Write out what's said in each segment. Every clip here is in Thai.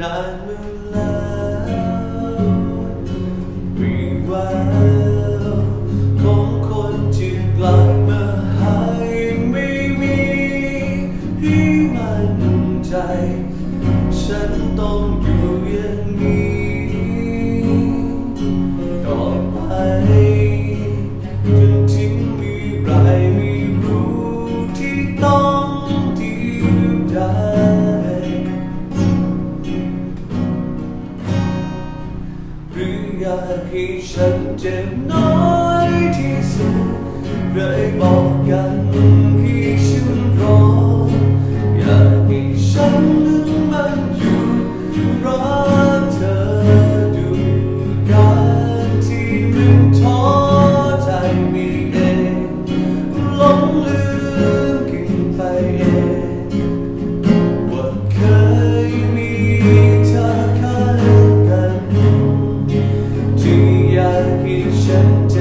นานมาแล้ววิแววของคนที่กลับมาหายไม่มีที่มันใจ ฉันต้อง หรืออ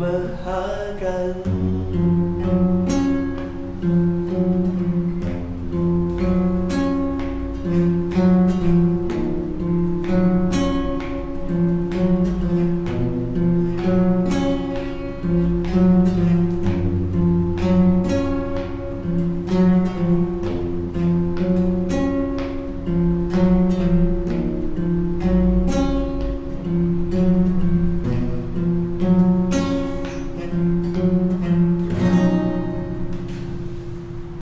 มา